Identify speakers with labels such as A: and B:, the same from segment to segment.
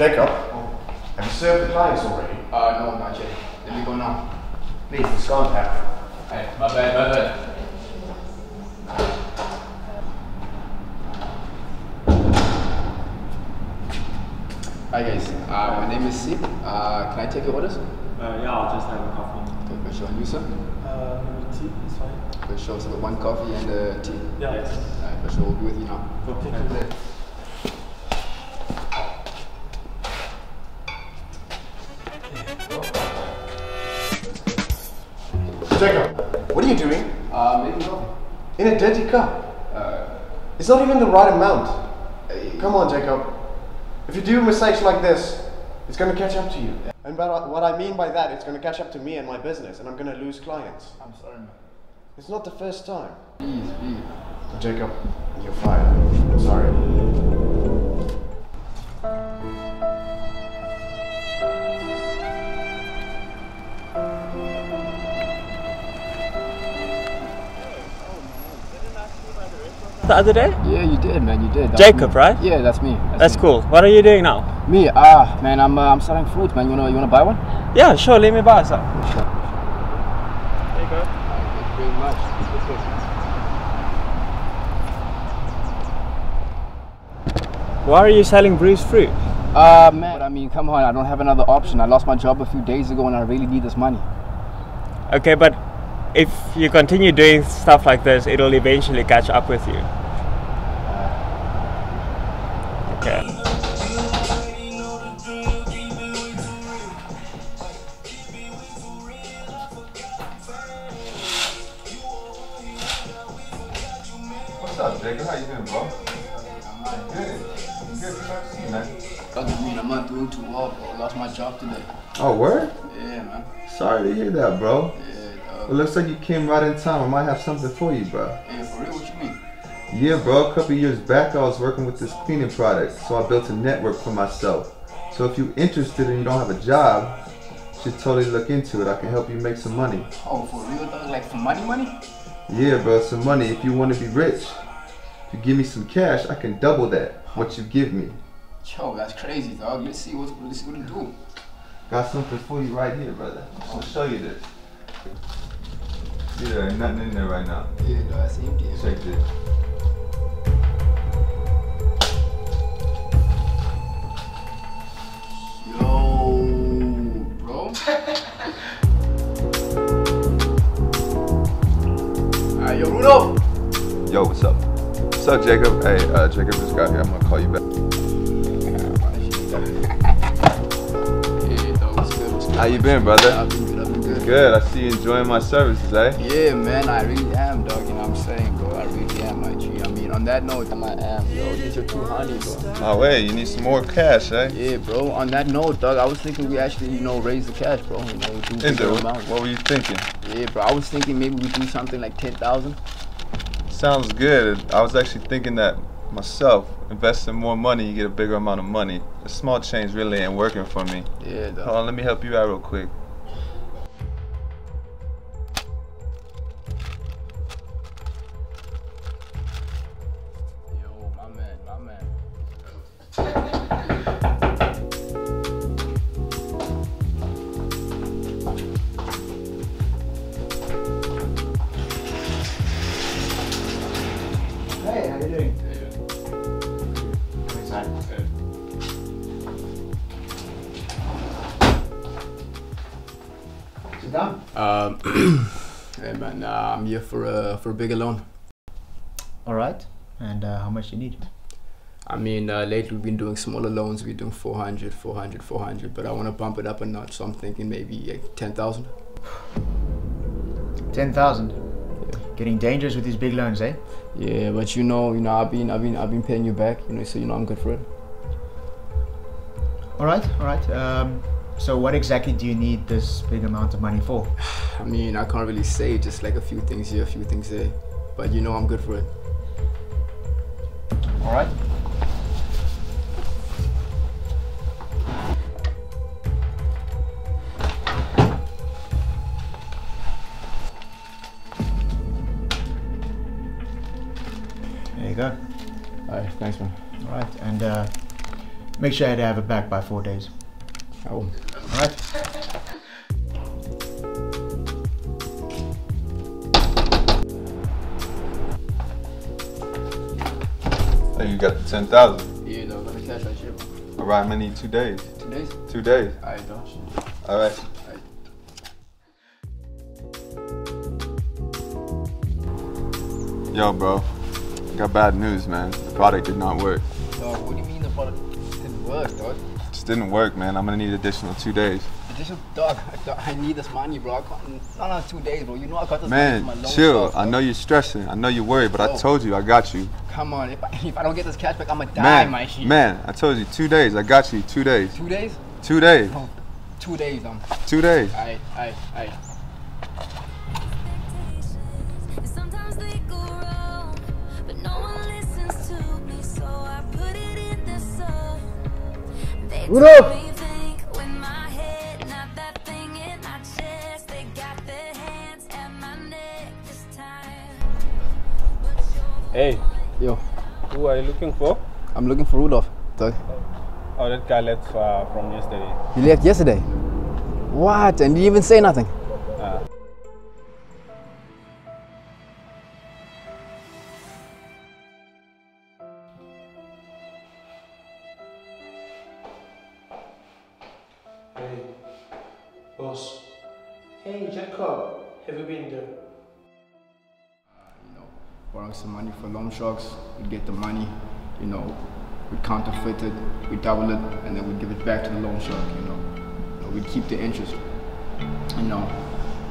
A: Jacob, have you served the clients already?
B: Uh, no, not yet. Let me go now.
A: Please, it's gone happen.
B: Hey, my bad, my bad. Hi guys, uh, my name is Sip. Uh, can I take your orders?
C: Uh, yeah, I'll just have a coffee.
B: Okay, for sure. And you, sir?
C: Uh, maybe tea is fine.
B: For sure. So one coffee and a tea.
C: Yeah, yes.
B: Alright, for sure. We'll be with you now.
C: Okay.
A: Jacob, what are you doing?
B: Uh, maybe no.
A: In a dirty cup.
B: Uh,
A: It's not even the right amount. Come on, Jacob. If you do mistakes like this, it's gonna catch up to you. And by, what I mean by that, it's gonna catch up to me and my business, and I'm gonna lose clients.
B: I'm sorry, man.
A: It's not the first time.
B: Please, please.
A: Jacob, you're fired.
D: The other day?
B: Yeah, you did, man. You did. That's
D: Jacob, right?
B: Yeah, that's me.
D: That's
B: me.
D: cool. What are you doing now?
B: Me, ah, man, I'm uh, I'm selling fruit, man. You wanna you wanna buy one?
D: Yeah, sure. Let me buy some.
B: Sure.
D: There you go.
B: Thank you very much.
D: Why are you selling bruised fruit?
B: Uh, man, I mean, come on. I don't have another option. I lost my job a few days ago, and I really need this money.
D: Okay, but if you continue doing stuff like this, it'll eventually catch up with you. Okay.
E: What's up, Jacob? How you doing, bro? Good. Good. Good to see you, man.
B: Doesn't mean I'm not doing too well, bro. I lost my job today.
E: Oh, where?
B: Yeah, man.
E: Sorry to hear that, bro.
B: Yeah,
E: It looks like you came right in time. I might have something for you, bro.
B: Hey, for real, what you mean?
E: Yeah, bro. A couple years back, I was working with this cleaning product, so I built a network for myself. So if you're interested and you don't have a job, you should totally look into it. I can help you make some money.
B: Oh, for real, dog? Like for money, money?
E: Yeah, bro. Some money. If you want to be rich, if you give me some cash, I can double that. What you give me.
B: Yo, that's crazy, dog. Let's see what let's see what to do.
E: Got something for you right here, brother. I'll show you this. Yeah, ain't nothing in there right now.
B: Yeah, dog, that's empty.
E: Check this.
B: Yo, bro. Alright, yo, Rudolph.
E: Yo, what's up? What's up, Jacob? Hey, uh, Jacob just got here. I'm gonna call you back.
B: Yeah, dog, what's good? What's good?
E: How you been, brother?
B: I've good. I've been good.
E: Good. I see you enjoying my services, eh?
B: Yeah, man, I really am, dog. You know what I'm saying, bro? I really am, my G. I mean, on that note, I am, yo. Get your two honey, bro.
E: Oh, wait. You need some more cash, eh?
B: Yeah, bro. On that note, dog, I was thinking we actually, you know, raise the cash, bro. You know, do
E: Is
B: bigger
E: it? What,
B: amount.
E: what were you thinking?
B: Yeah, bro. I was thinking maybe we do something like ten thousand.
E: Sounds good. I was actually thinking that myself. Investing more money, you get a bigger amount of money. A small change really ain't working for me.
B: Yeah, dog.
E: Hold on, let me help you out real quick.
A: Hey, how you doing?
B: Yeah.
A: Come inside. Sit down.
B: Um, hey man, uh, I'm here for a for a bigger loan.
F: All right. And uh, how much you need?
B: I mean, uh, lately we've been doing smaller loans. We're doing 400, 400, 400, but I want to bump it up a notch. So I'm thinking maybe like 10,000.
F: Ten thousand. Getting dangerous with these big loans, eh?
B: Yeah, but you know, you know, I've been, I've been, I've been paying you back. You know, so you know I'm good for it.
F: All right, all right. Um, So what exactly do you need this big amount of money for?
B: I mean, I can't really say, just like a few things here, a few things there. But you know I'm good for it.
F: All right. There you go.
B: Alright, thanks man.
F: All right, and uh, make sure to have it back by four days.
B: I will.
F: All right.
E: Hey, you got the 10,000.
B: Yeah, no, let me cash that shit.
E: All right, I'm gonna need two days.
B: Two days?
E: Two days.
B: Alright, don't shit.
E: All right. Yo, bro. Got bad news, man. The product did not work.
B: Dog, what do you mean the product didn't work, dog?
E: Just didn't work, man. I'm gonna need additional two days.
B: Additional, dog, I, I need this money, bro. I can't, not on two days, bro. You know I got this
E: Man,
B: money loan
E: chill.
B: stuff,
E: I know you're stressing. I know you're worried, but I told you I got you.
B: Come on, if I, if I don't get this cash back, I'ma die,
E: Man,
B: my shit.
E: man, I told you two days. I got you two days.
B: Two days?
E: Two days.
B: Oh, two days, um.
E: Two days.
B: Alright, alright, alright.
G: Sometimes the
D: Hey,
B: Yo,
D: who are you looking for?
B: I'm looking for Rudolph, dog.
D: Oh, that guy left uh, from yesterday.
B: He left yesterday. What? And didn't even say nothing.
C: Boss. Hey, Jacob. Have you been there?
B: you know, borrowing some money for loan sharks. We'd get the money, you know, we'd counterfeit it, we'd double it, and then we'd give it back to the loan shark, you know. You know, we'd keep the interest, you know.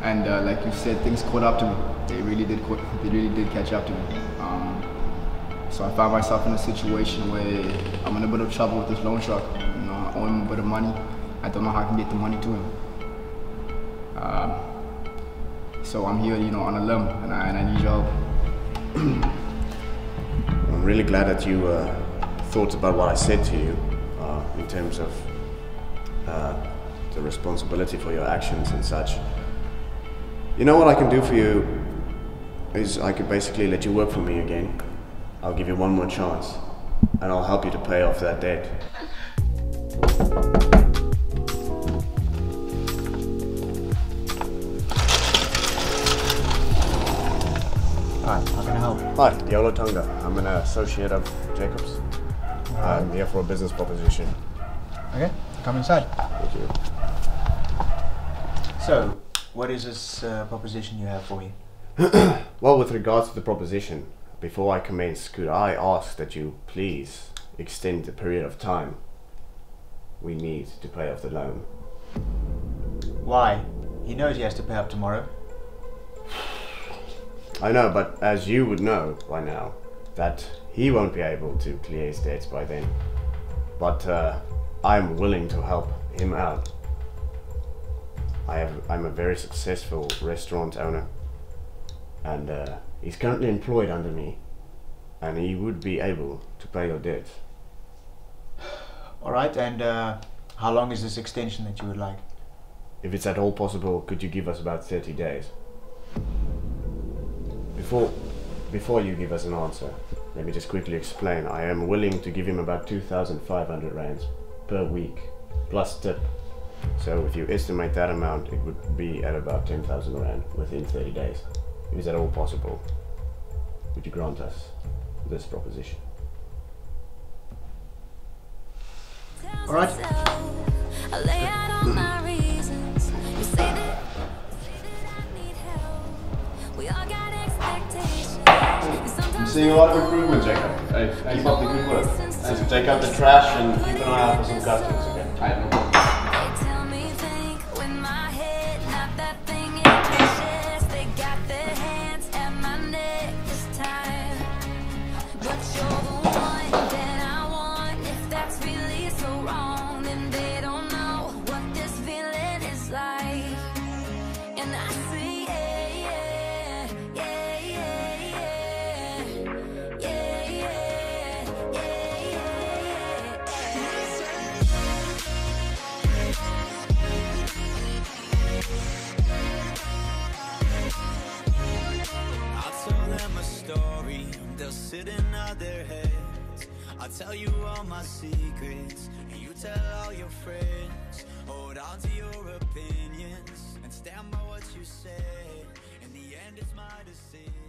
B: And uh, like you said, things caught up to me. They really did, caught, they really did catch up to me. Um, so I found myself in a situation where I'm in a bit of trouble with this loan shark. You know, I owe him a bit of money. I don't know how I can get the money to him. Um, so I'm here, you know, on a limb, and I, and I need your help.
A: I'm really glad that you uh, thought about what I said to you uh, in terms of uh, the responsibility for your actions and such. You know what I can do for you is I could basically let you work for me again. I'll give you one more chance, and I'll help you to pay off that debt.
F: Hi,
A: Diolo Tunga. I'm an associate of Jacobs. I'm here for a business proposition.
F: Okay, come inside.
A: Thank you.
F: So, what is this uh, proposition you have for me?
A: Well, with regards to the proposition, before I commence, could I ask that you please extend the period of time we need to pay off the loan?
F: Why? He knows he has to pay up tomorrow.
A: I know, but as you would know by now, that he won't be able to clear his debts by then. But uh, I'm willing to help him out. I have, I'm a very successful restaurant owner, and uh, he's currently employed under me, and he would be able to pay your debts.
F: All right, and uh, how long is this extension that you would like?
A: If it's at all possible, could you give us about 30 days? Before, before you give us an answer, let me just quickly explain. I am willing to give him about 2,500 rands per week, plus tip. So if you estimate that amount, it would be at about 10,000 rand within 30 days. Is that all possible, would you grant us this proposition?
F: All right.
A: Seeing a lot of improvement, Jacob. Keep up the good work. Take out the trash and keep an eye out for some customers, okay?
G: They
H: they'll sit nod their heads. I'll tell you all my secrets, and you tell all your friends. Hold on to your opinions and stand by what you say. In the end, it's my decision.